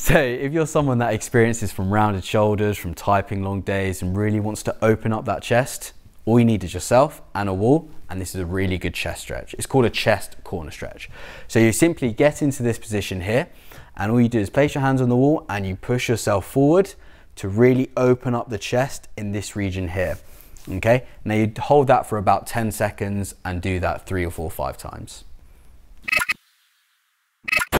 So if you're someone that experiences from rounded shoulders, from typing long days and really wants to open up that chest, all you need is yourself and a wall, and this is a really good chest stretch. It's called a chest corner stretch. So you simply get into this position here, and all you do is place your hands on the wall and you push yourself forward to really open up the chest in this region here. Okay, now you hold that for about 10 seconds and do that three or four, five times.